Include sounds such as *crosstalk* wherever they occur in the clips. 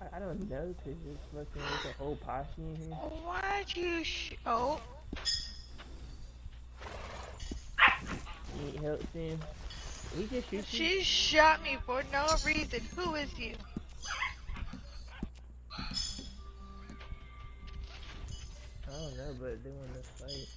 I, I don't know, cause it's fucking there's a whole posse in here. Why'd you sh- Oh. Need help, Sam? He just shoot you? She shot me for no reason. Who is you? I don't know, but they want to fight.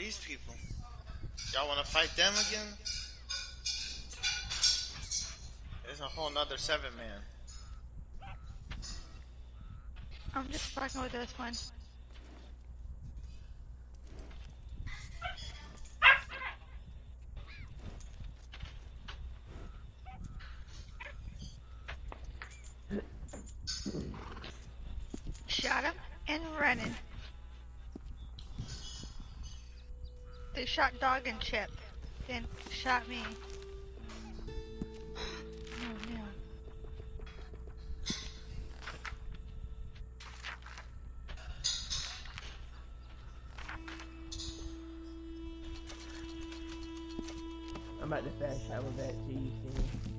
These people? Y'all wanna fight them again? There's a whole nother seven man. I'm just fucking with this one. Shot him and running. They shot Dog and Chip, then shot me. I'm about to fast travel back to you, Sam.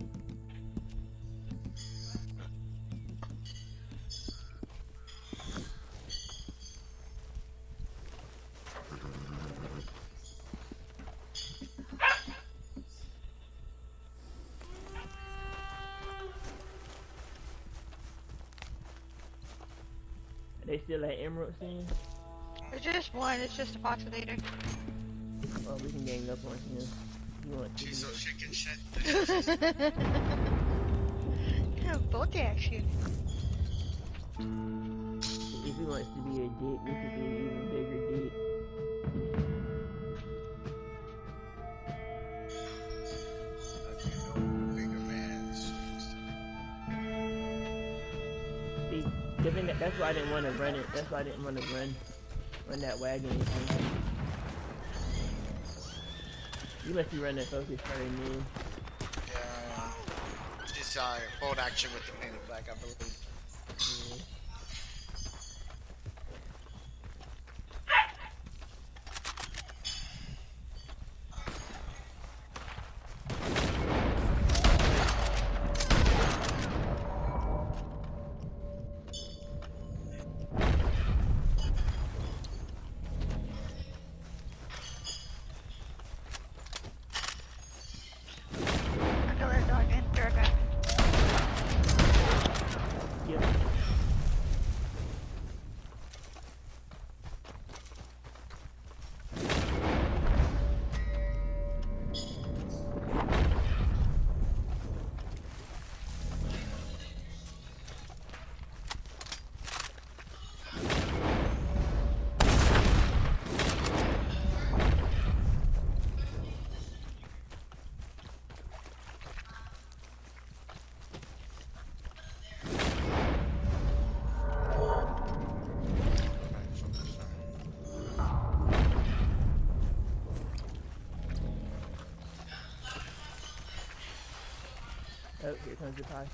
At Emerald It's just one, it's just a populator. Well, we can gang up on him. You want to? She's so chicken shit. *laughs* yeah, both action. If he wants to be a dick, we could be an even that's why I didn't want to run it. That's why I didn't want to run, run that wagon. and shit. You be running focus very new. Yeah. She's uh, hold action with the painted flag, I believe. Oh, here comes the posse.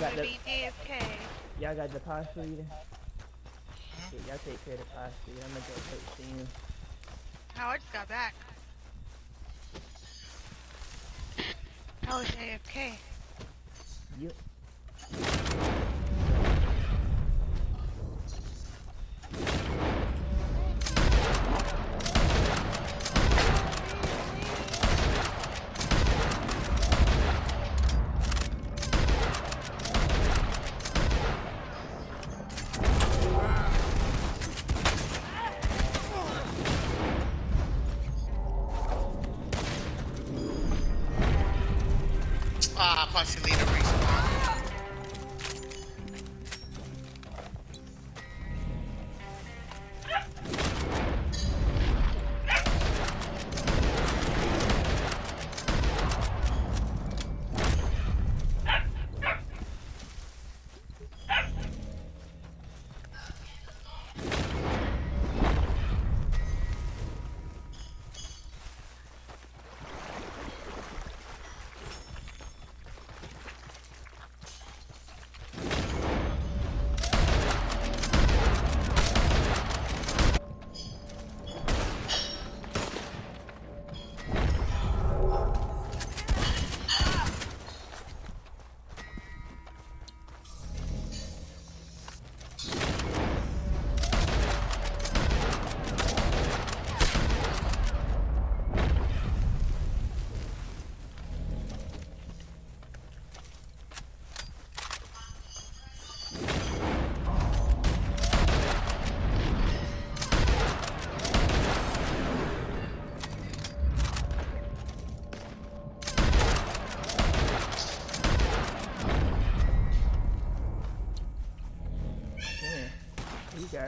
Y'all got somebody AFK. Y'all got the posse leader? Yeah, y'all take care of the posse leader. I'm gonna go take Sam. Howard oh, just got back. I was AFK. Yep.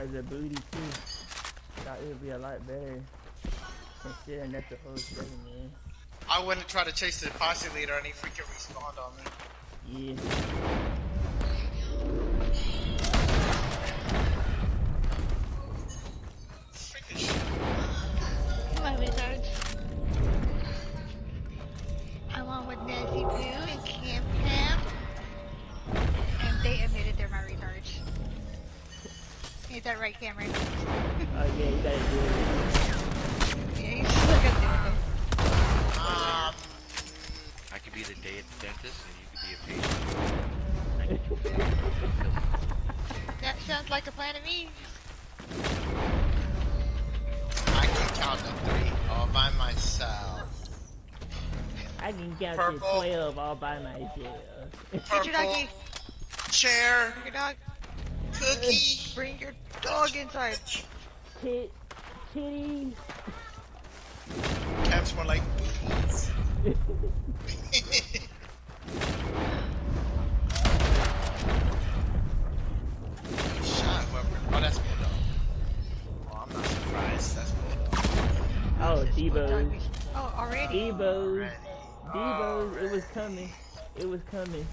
You guys are booty too. It would be a lot better. Considering that's the whole man. I to try to chase the Posse Leader and he freaking respawned on me. Yeah. Is that Cameron? *laughs* Oh yeah, you gotta do it. Yeah, you still got to Um, I could be the day at the dentist and you could be a patient. That sounds like a plan to me. I can count to three all by myself. I can count Purple. to 12 all by myself. Get Purple, your doggy. chair, Bring your dog. cookie. Bring your dog inside. Tit, titties. Cats more like booties. Shot whoever. Oh, that's Bulldog. Oh, I'm not surprised. That's Bulldog. Oh, Debo's. Oh, already? Debo's. Already. Debo's. It was oh, coming. It was coming.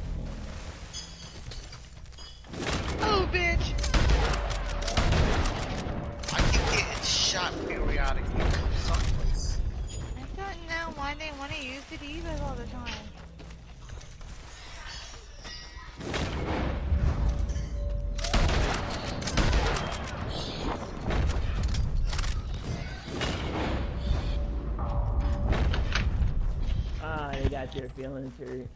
Oh, bitch. I keep getting shot periodically from someplace. I don't know why they want to use the divas all the time. Ah, they got their feelings hurt.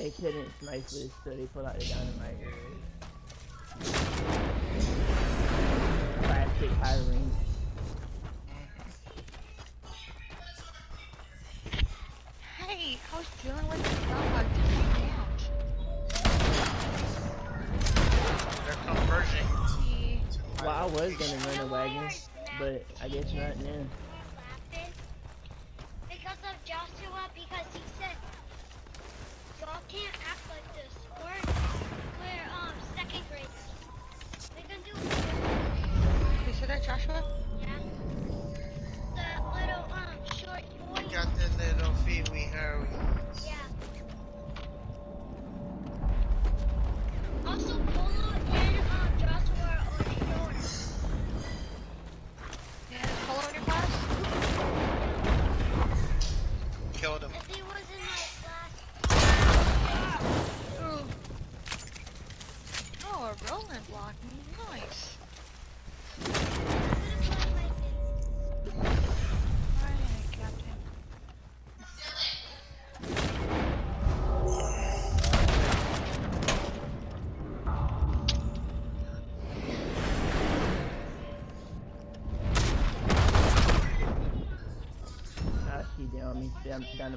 They couldn't snipe us, so they pull out the dynamite. Classic high range. Hey, I was dealing with the dog. Turn me down. They're converging. Well, I was gonna run a wagon, but I guess not now. Because of Joshua, because he said, y'all can't act like this. We're, we're um, second graders. We can do it. You said that, Joshua? Yeah. The little um short boy. Got the little feet we hurry.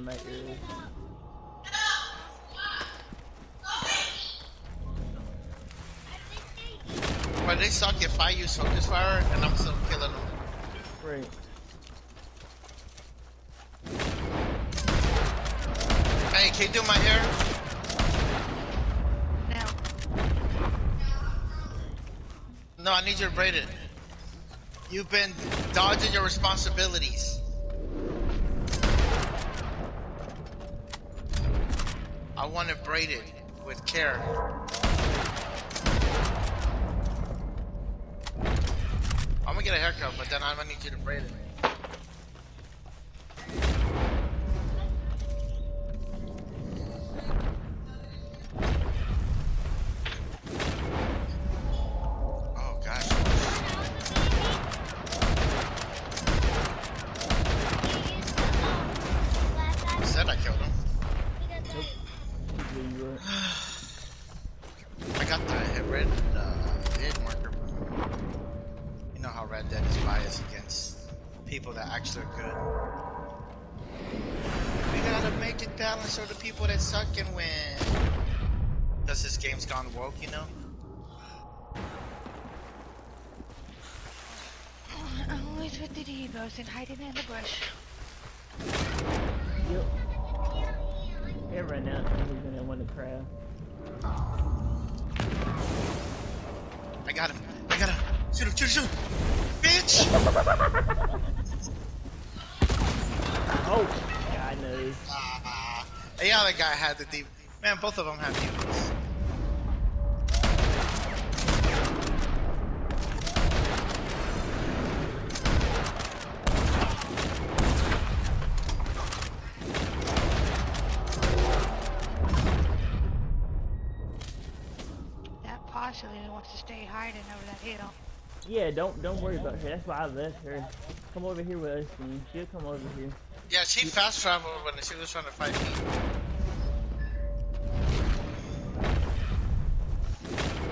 Me. Down, down my ears. But they suck if I use focus fire and I'm still killing them. Right. Hey, can you do my hair? Now. No, I need you to braid it. You've been dodging your responsibilities. I want it braided with care. I'm gonna get a haircut, but then I'm gonna need you to braid it. How Red Dead is biased against people that actually are good. We gotta make it balanced so the people that suck can win. Cause this game's gone woke, you know? I'm Always with the Devos and hiding in the bush. Yep. Every now and then he's gonna want to crab. I got him. I got him. Shoot him, shoot him, shoot him. Bitch! *laughs* Oh, God knows. Ah, the other guy had the deep. Man, both of them have deep. That possibly wants to stay hiding over that hill. Yeah, don't don't worry about her. That's why I left her. Come over here with us, and she'll come over here. Yeah, she fast traveled when she was trying to fight me.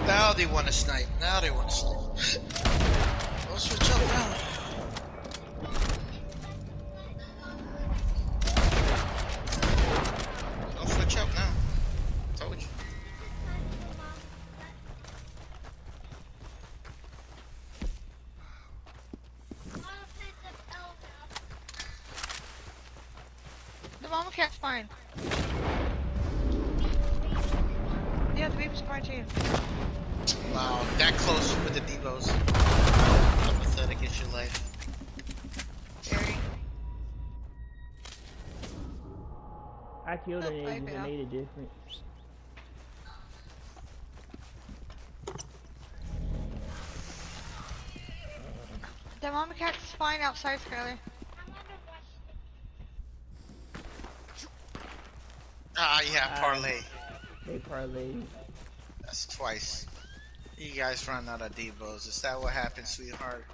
Now they want to snipe. Now they want to snipe. *laughs* Don't switch up now. The mama cat's fine. Yeah, the baby's fine too. Wow, that close with the Devos. How pathetic is your life? Very. I killed her Oh, and it made a difference. The mama cat's fine outside, Skylar. Ah, yeah, parley. They parleyed. That's twice. You guys run out of Devos. Is that what happened, sweetheart?